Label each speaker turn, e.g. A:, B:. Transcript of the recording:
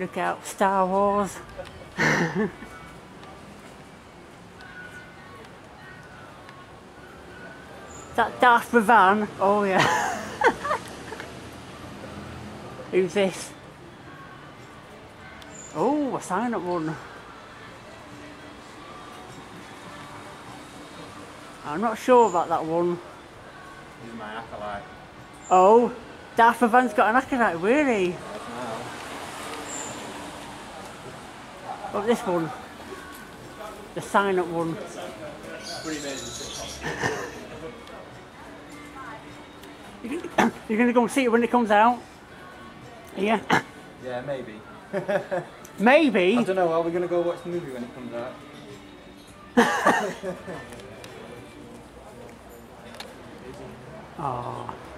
A: Look out, Star Wars. that Darth Revan. Oh yeah. Who's this? Oh, a sign up one. I'm not sure about that one.
B: He's my acolyte.
A: Oh, Darth Revan's got an acolyte, really? What this one? The silent one. You can- You're going to go and see it when it comes out? Yeah.
B: Yeah, maybe.
A: Maybe.
B: I don't know, are we going to go watch the movie when it comes out?
A: Oh.